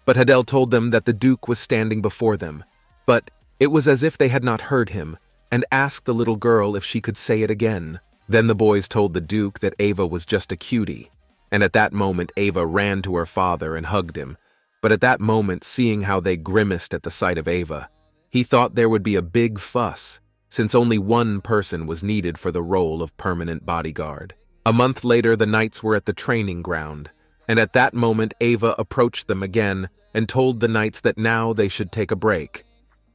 But Hadel told them that the Duke was standing before them, but it was as if they had not heard him, and asked the little girl if she could say it again. Then the boys told the Duke that Ava was just a cutie, and at that moment Ava ran to her father and hugged him. But at that moment, seeing how they grimaced at the sight of Ava, he thought there would be a big fuss, since only one person was needed for the role of permanent bodyguard. A month later, the knights were at the training ground, and at that moment Ava approached them again and told the knights that now they should take a break.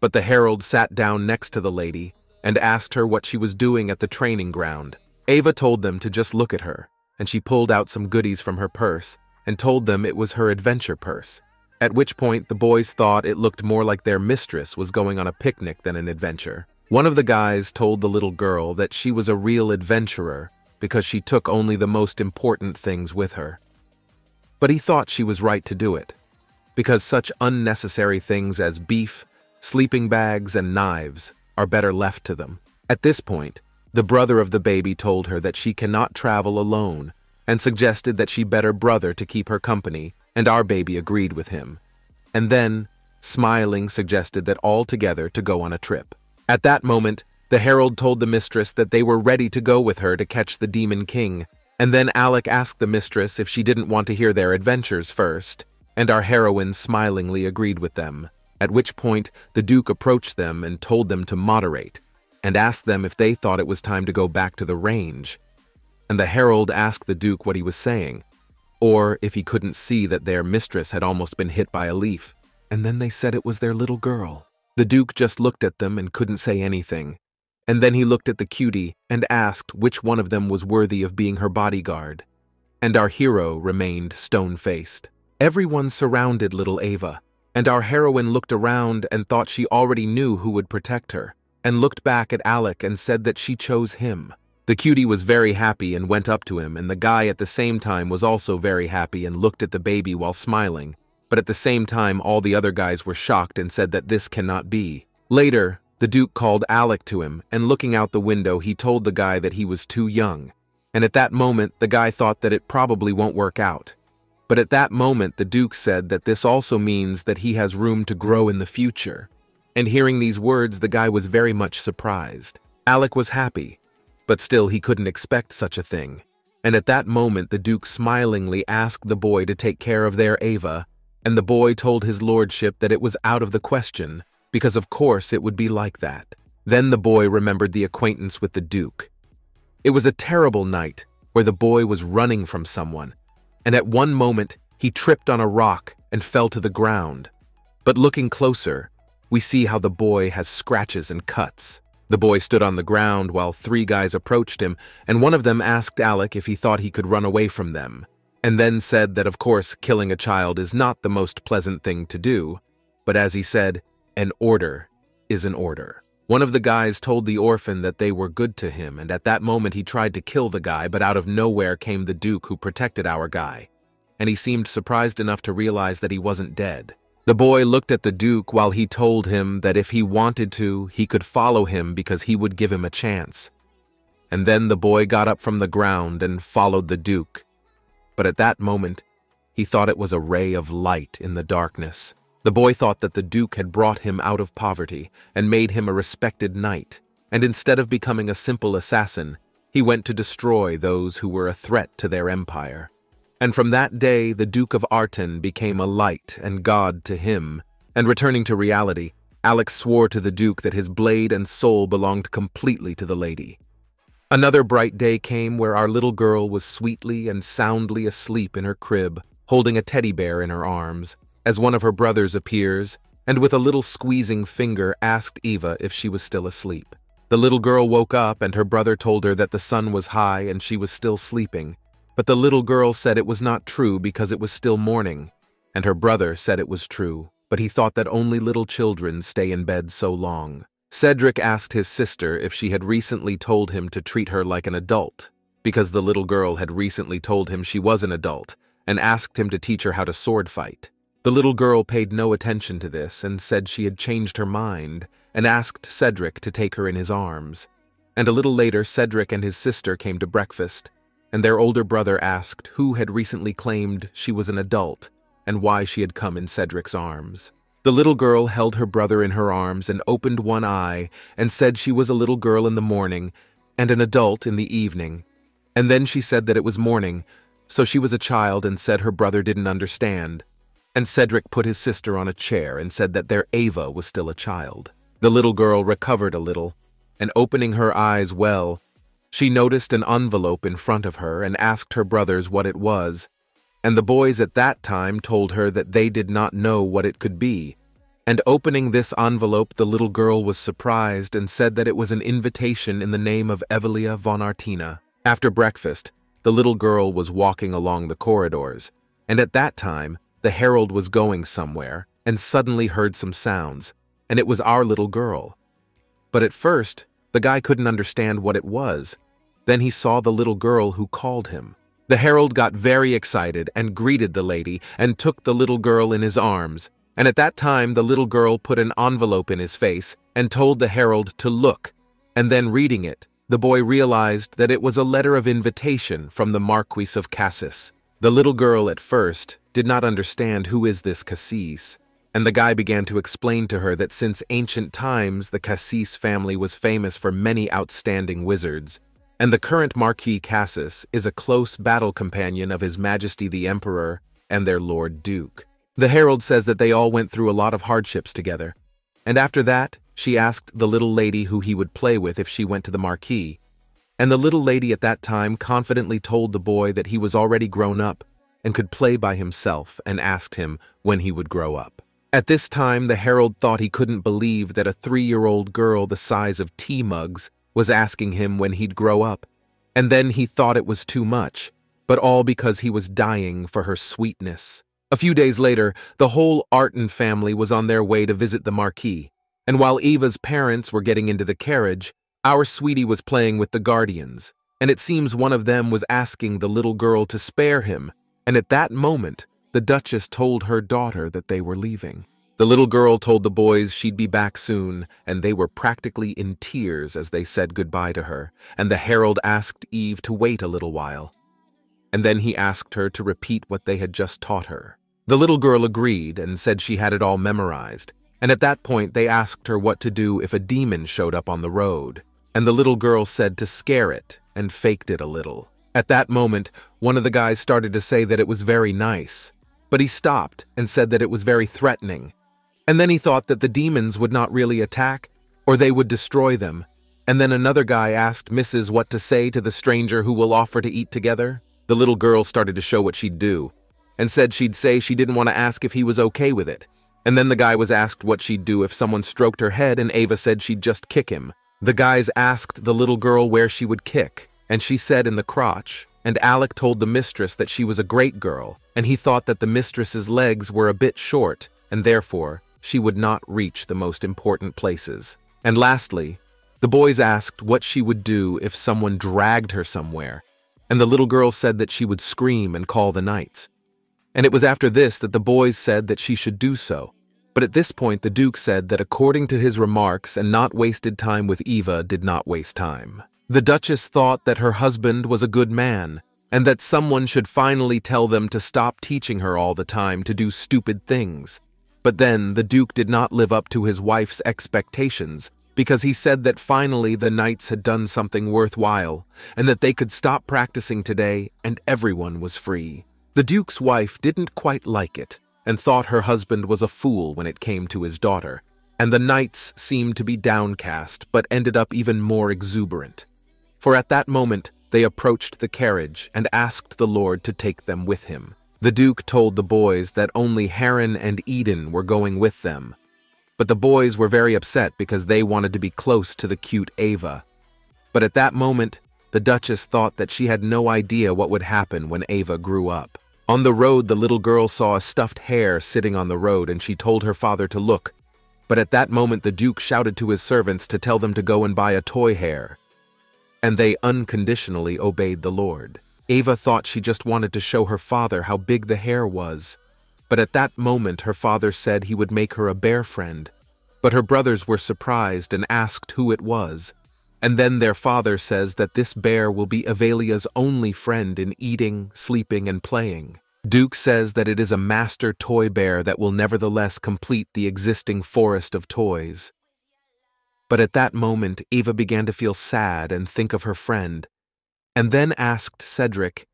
But the herald sat down next to the lady and asked her what she was doing at the training ground. Ava told them to just look at her, and she pulled out some goodies from her purse and told them it was her adventure purse, at which point the boys thought it looked more like their mistress was going on a picnic than an adventure. One of the guys told the little girl that she was a real adventurer because she took only the most important things with her. But he thought she was right to do it, because such unnecessary things as beef, sleeping bags, and knives are better left to them. At this point, the brother of the baby told her that she cannot travel alone and suggested that she better brother to keep her company, and our baby agreed with him. And then, smiling, suggested that all together to go on a trip. At that moment, the herald told the mistress that they were ready to go with her to catch the Demon King, and then Alec asked the mistress if she didn't want to hear their adventures first, and our heroine smilingly agreed with them, at which point the Duke approached them and told them to moderate, and asked them if they thought it was time to go back to the range. And the herald asked the Duke what he was saying, or if he couldn't see that their mistress had almost been hit by a leaf, and then they said it was their little girl. The Duke just looked at them and couldn't say anything, and then he looked at the cutie and asked which one of them was worthy of being her bodyguard. And our hero remained stone faced. Everyone surrounded little Ava, and our heroine looked around and thought she already knew who would protect her, and looked back at Alec and said that she chose him. The cutie was very happy and went up to him, and the guy at the same time was also very happy and looked at the baby while smiling. But at the same time, all the other guys were shocked and said that this cannot be. Later, the Duke called Alec to him, and looking out the window, he told the guy that he was too young. And at that moment, the guy thought that it probably won't work out. But at that moment, the Duke said that this also means that he has room to grow in the future. And hearing these words, the guy was very much surprised. Alec was happy, but still he couldn't expect such a thing. And at that moment, the Duke smilingly asked the boy to take care of their Ava, and the boy told his lordship that it was out of the question, because of course it would be like that. Then the boy remembered the acquaintance with the Duke. It was a terrible night where the boy was running from someone, and at one moment he tripped on a rock and fell to the ground. But looking closer, we see how the boy has scratches and cuts. The boy stood on the ground while three guys approached him, and one of them asked Alec if he thought he could run away from them, and then said that of course killing a child is not the most pleasant thing to do, but as he said, an order is an order. One of the guys told the orphan that they were good to him, and at that moment he tried to kill the guy, but out of nowhere came the Duke who protected our guy, and he seemed surprised enough to realize that he wasn't dead. The boy looked at the Duke while he told him that if he wanted to, he could follow him because he would give him a chance. And then the boy got up from the ground and followed the Duke. But at that moment, he thought it was a ray of light in the darkness. The boy thought that the Duke had brought him out of poverty and made him a respected knight, and instead of becoming a simple assassin, he went to destroy those who were a threat to their empire. And from that day, the Duke of Arton became a light and god to him, and returning to reality, Alex swore to the Duke that his blade and soul belonged completely to the lady. Another bright day came where our little girl was sweetly and soundly asleep in her crib, holding a teddy bear in her arms, as one of her brothers appears and with a little squeezing finger asked Eva if she was still asleep. The little girl woke up and her brother told her that the sun was high and she was still sleeping, but the little girl said it was not true because it was still morning, and her brother said it was true, but he thought that only little children stay in bed so long. Cedric asked his sister if she had recently told him to treat her like an adult, because the little girl had recently told him she was an adult and asked him to teach her how to sword fight. The little girl paid no attention to this and said she had changed her mind and asked Cedric to take her in his arms. And a little later, Cedric and his sister came to breakfast, and their older brother asked who had recently claimed she was an adult and why she had come in Cedric's arms. The little girl held her brother in her arms and opened one eye and said she was a little girl in the morning and an adult in the evening. And then she said that it was morning, so she was a child and said her brother didn't understand. And Cedric put his sister on a chair and said that their Ava was still a child. The little girl recovered a little, and opening her eyes well, she noticed an envelope in front of her and asked her brothers what it was and the boys at that time told her that they did not know what it could be. And opening this envelope, the little girl was surprised and said that it was an invitation in the name of Evelia von Artina. After breakfast, the little girl was walking along the corridors, and at that time, the herald was going somewhere and suddenly heard some sounds, and it was our little girl. But at first, the guy couldn't understand what it was. Then he saw the little girl who called him. The herald got very excited and greeted the lady and took the little girl in his arms. And at that time, the little girl put an envelope in his face and told the herald to look. And then, reading it, the boy realized that it was a letter of invitation from the Marquis of Cassis. The little girl, at first, did not understand who is this Cassis, and the guy began to explain to her that since ancient times the Cassis family was famous for many outstanding wizards, and the current Marquis Cassis is a close battle companion of His Majesty the Emperor and their Lord Duke. The herald says that they all went through a lot of hardships together, and after that, she asked the little lady who he would play with if she went to the Marquis. And the little lady at that time confidently told the boy that he was already grown up and could play by himself and asked him when he would grow up. At this time, the herald thought he couldn't believe that a three year old girl the size of tea mugs was asking him when he'd grow up, and then he thought it was too much, but all because he was dying for her sweetness. A few days later, the whole Arton family was on their way to visit the Marquis, and while Eva's parents were getting into the carriage, our sweetie was playing with the guardians, and it seems one of them was asking the little girl to spare him, and at that moment, the Duchess told her daughter that they were leaving. The little girl told the boys she'd be back soon, and they were practically in tears as they said goodbye to her, and the herald asked Eve to wait a little while. And then he asked her to repeat what they had just taught her. The little girl agreed and said she had it all memorized, and at that point they asked her what to do if a demon showed up on the road, and the little girl said to scare it and faked it a little. At that moment, one of the guys started to say that it was very nice, but he stopped and said that it was very threatening and then he thought that the demons would not really attack, or they would destroy them. And then another guy asked Mrs. what to say to the stranger who will offer to eat together. The little girl started to show what she'd do, and said she'd say she didn't want to ask if he was okay with it. And then the guy was asked what she'd do if someone stroked her head, and Ava said she'd just kick him. The guys asked the little girl where she would kick, and she said in the crotch. And Alec told the mistress that she was a great girl, and he thought that the mistress's legs were a bit short, and therefore she would not reach the most important places. And lastly, the boys asked what she would do if someone dragged her somewhere, and the little girl said that she would scream and call the knights. And it was after this that the boys said that she should do so. But at this point, the Duke said that according to his remarks and not wasted time with Eva did not waste time. The Duchess thought that her husband was a good man, and that someone should finally tell them to stop teaching her all the time to do stupid things. But then the Duke did not live up to his wife's expectations because he said that finally the knights had done something worthwhile and that they could stop practicing today and everyone was free. The Duke's wife didn't quite like it and thought her husband was a fool when it came to his daughter, and the knights seemed to be downcast but ended up even more exuberant. For at that moment they approached the carriage and asked the Lord to take them with him. The Duke told the boys that only Heron and Eden were going with them, but the boys were very upset because they wanted to be close to the cute Ava. But at that moment, the Duchess thought that she had no idea what would happen when Ava grew up. On the road, the little girl saw a stuffed hare sitting on the road and she told her father to look. But at that moment, the Duke shouted to his servants to tell them to go and buy a toy hare. and they unconditionally obeyed the Lord. Ava thought she just wanted to show her father how big the hare was, but at that moment her father said he would make her a bear friend. But her brothers were surprised and asked who it was, and then their father says that this bear will be Avelia's only friend in eating, sleeping, and playing. Duke says that it is a master toy bear that will nevertheless complete the existing forest of toys. But at that moment, Eva began to feel sad and think of her friend, and then asked Cedric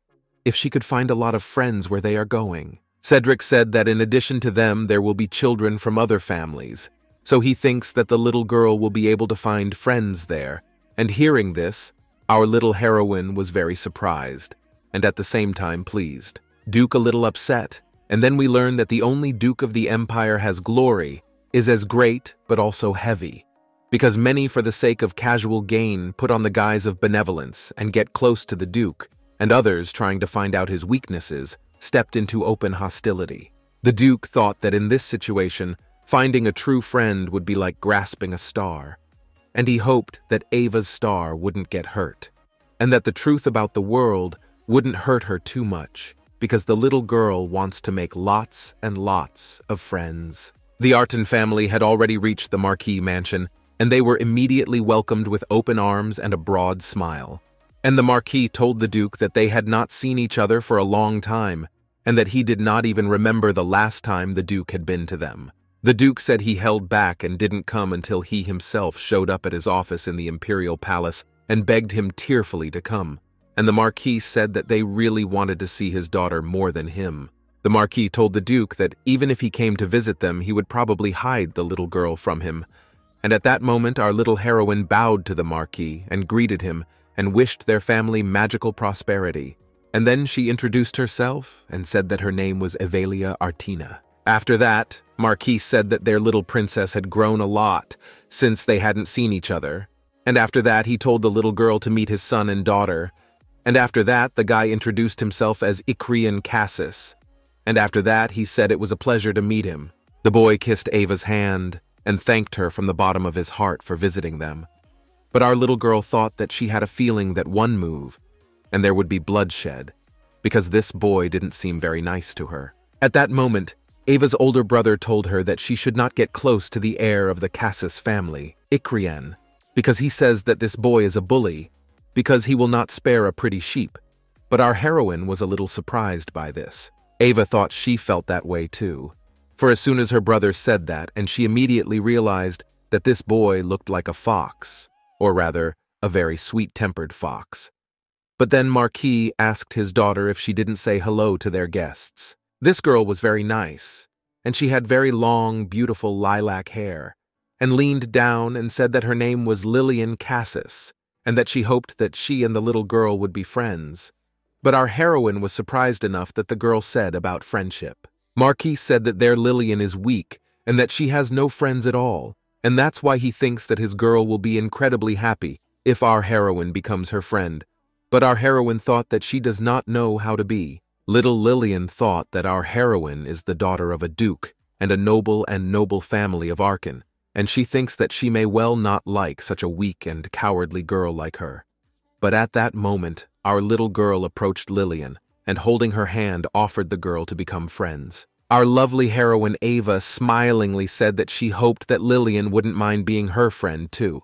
if she could find a lot of friends where they are going. Cedric said that in addition to them, there will be children from other families, so he thinks that the little girl will be able to find friends there and hearing this, our little heroine was very surprised, and at the same time pleased. Duke a little upset, and then we learn that the only Duke of the Empire has glory is as great but also heavy, because many for the sake of casual gain put on the guise of benevolence and get close to the Duke, and others trying to find out his weaknesses stepped into open hostility. The Duke thought that in this situation, finding a true friend would be like grasping a star and he hoped that Ava's star wouldn't get hurt, and that the truth about the world wouldn't hurt her too much, because the little girl wants to make lots and lots of friends. The Arton family had already reached the Marquis mansion, and they were immediately welcomed with open arms and a broad smile. And the Marquis told the Duke that they had not seen each other for a long time, and that he did not even remember the last time the Duke had been to them. The Duke said he held back and didn't come until he himself showed up at his office in the Imperial Palace and begged him tearfully to come. And the Marquis said that they really wanted to see his daughter more than him. The Marquis told the Duke that even if he came to visit them, he would probably hide the little girl from him. And at that moment, our little heroine bowed to the Marquis and greeted him and wished their family magical prosperity. And then she introduced herself and said that her name was Evelia Artina. After that, Marquis said that their little princess had grown a lot since they hadn't seen each other. And after that, he told the little girl to meet his son and daughter. And after that, the guy introduced himself as Icrian Cassis. And after that, he said it was a pleasure to meet him. The boy kissed Ava's hand and thanked her from the bottom of his heart for visiting them. But our little girl thought that she had a feeling that one move, and there would be bloodshed, because this boy didn't seem very nice to her. At that moment, Ava's older brother told her that she should not get close to the heir of the Cassis family, Icrian, because he says that this boy is a bully, because he will not spare a pretty sheep. But our heroine was a little surprised by this. Ava thought she felt that way too. For as soon as her brother said that, and she immediately realized that this boy looked like a fox, or rather, a very sweet-tempered fox. But then Marquis asked his daughter if she didn't say hello to their guests. This girl was very nice, and she had very long, beautiful lilac hair, and leaned down and said that her name was Lillian Cassis, and that she hoped that she and the little girl would be friends. But our heroine was surprised enough that the girl said about friendship. Marquis said that their Lillian is weak and that she has no friends at all, and that's why he thinks that his girl will be incredibly happy if our heroine becomes her friend. But our heroine thought that she does not know how to be. Little Lillian thought that our heroine is the daughter of a duke and a noble and noble family of Arkan, and she thinks that she may well not like such a weak and cowardly girl like her. But at that moment, our little girl approached Lillian, and holding her hand offered the girl to become friends. Our lovely heroine Ava smilingly said that she hoped that Lillian wouldn't mind being her friend too.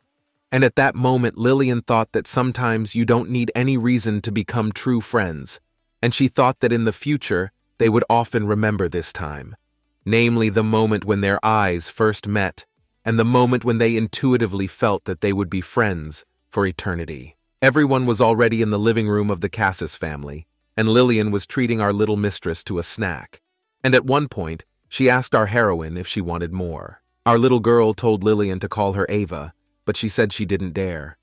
And at that moment, Lillian thought that sometimes you don't need any reason to become true friends, and she thought that in the future they would often remember this time, namely the moment when their eyes first met and the moment when they intuitively felt that they would be friends for eternity. Everyone was already in the living room of the Cassis family, and Lillian was treating our little mistress to a snack. And at one point, she asked our heroine if she wanted more. Our little girl told Lillian to call her Ava, but she said she didn't dare.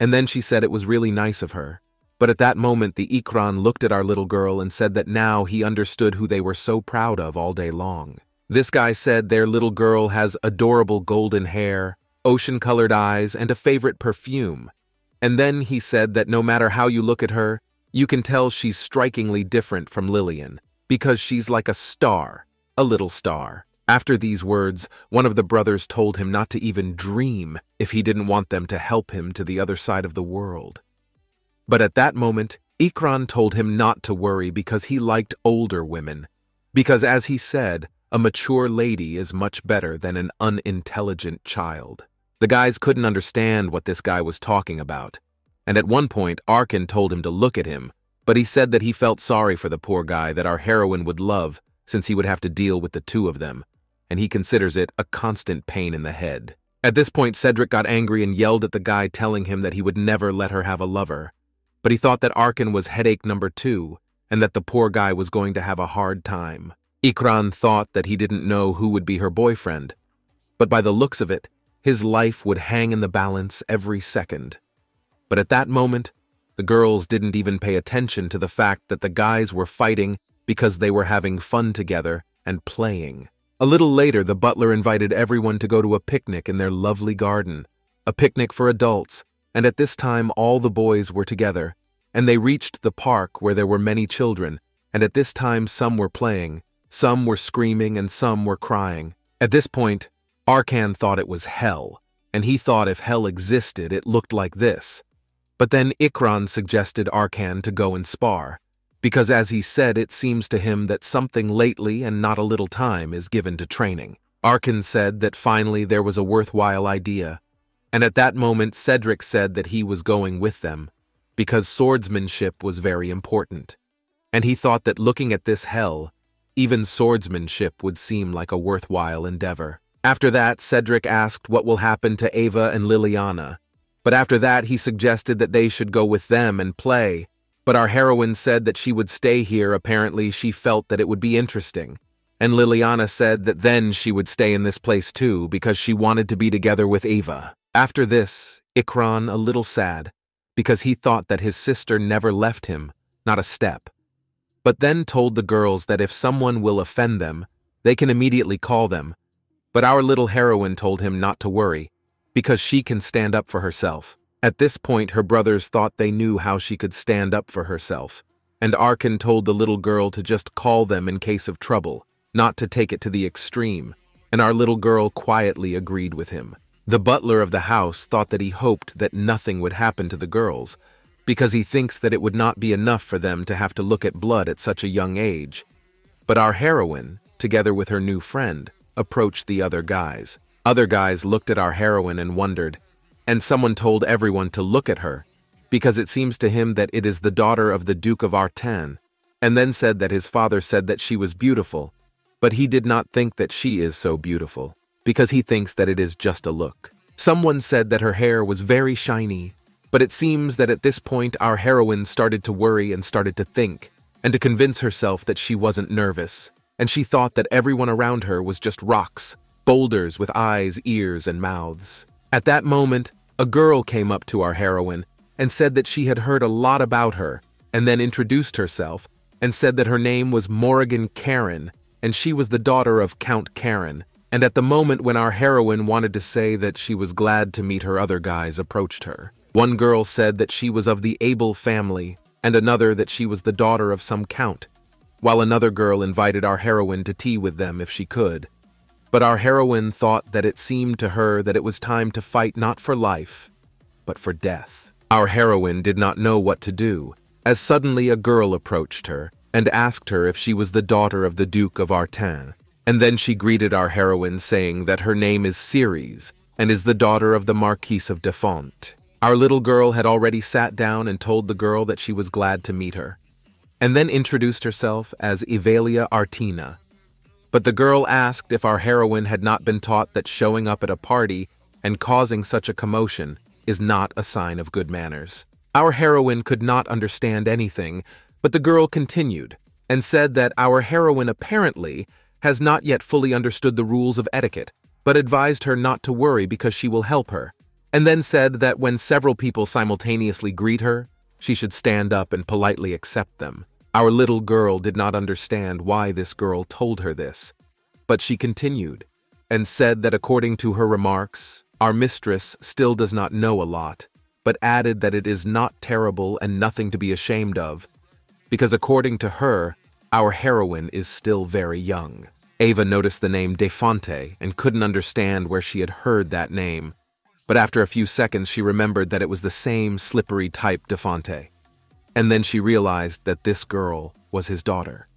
And then she said it was really nice of her, but at that moment, the Ikran looked at our little girl and said that now he understood who they were so proud of all day long. This guy said their little girl has adorable golden hair, ocean-colored eyes, and a favorite perfume. And then he said that no matter how you look at her, you can tell she's strikingly different from Lillian, because she's like a star, a little star. After these words, one of the brothers told him not to even dream if he didn't want them to help him to the other side of the world. But at that moment, Ikran told him not to worry because he liked older women. Because as he said, a mature lady is much better than an unintelligent child. The guys couldn't understand what this guy was talking about. And at one point, Arkin told him to look at him, but he said that he felt sorry for the poor guy that our heroine would love since he would have to deal with the two of them, and he considers it a constant pain in the head. At this point, Cedric got angry and yelled at the guy telling him that he would never let her have a lover. But he thought that Arkin was headache number two, and that the poor guy was going to have a hard time. Ikran thought that he didn't know who would be her boyfriend, but by the looks of it, his life would hang in the balance every second. But at that moment, the girls didn't even pay attention to the fact that the guys were fighting because they were having fun together and playing. A little later, the butler invited everyone to go to a picnic in their lovely garden, a picnic for adults, and at this time all the boys were together, and they reached the park where there were many children, and at this time some were playing, some were screaming, and some were crying. At this point, Arkan thought it was hell, and he thought if hell existed, it looked like this. But then Ikran suggested Arkan to go and spar, because as he said, it seems to him that something lately and not a little time is given to training. Arkan said that finally there was a worthwhile idea, and at that moment Cedric said that he was going with them, because swordsmanship was very important. And he thought that looking at this hell, even swordsmanship would seem like a worthwhile endeavor. After that, Cedric asked what will happen to Ava and Liliana, but after that, he suggested that they should go with them and play. But our heroine said that she would stay here. Apparently, she felt that it would be interesting. And Liliana said that then she would stay in this place too because she wanted to be together with Ava. After this, Ikran a little sad because he thought that his sister never left him, not a step. But then told the girls that if someone will offend them, they can immediately call them. But our little heroine told him not to worry because she can stand up for herself. At this point, her brothers thought they knew how she could stand up for herself, and Arkin told the little girl to just call them in case of trouble, not to take it to the extreme, and our little girl quietly agreed with him. The butler of the house thought that he hoped that nothing would happen to the girls, because he thinks that it would not be enough for them to have to look at blood at such a young age. But our heroine, together with her new friend, approached the other guys. Other guys looked at our heroine and wondered, and someone told everyone to look at her, because it seems to him that it is the daughter of the Duke of Artan, and then said that his father said that she was beautiful, but he did not think that she is so beautiful, because he thinks that it is just a look. Someone said that her hair was very shiny, but it seems that at this point our heroine started to worry and started to think, and to convince herself that she wasn't nervous, and she thought that everyone around her was just rocks, boulders with eyes, ears, and mouths. At that moment, a girl came up to our heroine and said that she had heard a lot about her, and then introduced herself and said that her name was Morrigan Karen, and she was the daughter of Count Karen. And at the moment when our heroine wanted to say that she was glad to meet her other guys approached her. One girl said that she was of the Abel family, and another that she was the daughter of some count, while another girl invited our heroine to tea with them if she could. But our heroine thought that it seemed to her that it was time to fight not for life, but for death. Our heroine did not know what to do, as suddenly a girl approached her and asked her if she was the daughter of the Duke of Artan. And then she greeted our heroine saying that her name is Ceres and is the daughter of the Marquis of Defont. Our little girl had already sat down and told the girl that she was glad to meet her, and then introduced herself as Evalia Artina, but the girl asked if our heroine had not been taught that showing up at a party and causing such a commotion is not a sign of good manners. Our heroine could not understand anything, but the girl continued and said that our heroine apparently has not yet fully understood the rules of etiquette, but advised her not to worry because she will help her, and then said that when several people simultaneously greet her, she should stand up and politely accept them. Our little girl did not understand why this girl told her this, but she continued and said that according to her remarks, our mistress still does not know a lot, but added that it is not terrible and nothing to be ashamed of, because according to her, our heroine is still very young. Ava noticed the name Defonte and couldn't understand where she had heard that name, but after a few seconds she remembered that it was the same slippery type Defonte. And then she realized that this girl was his daughter.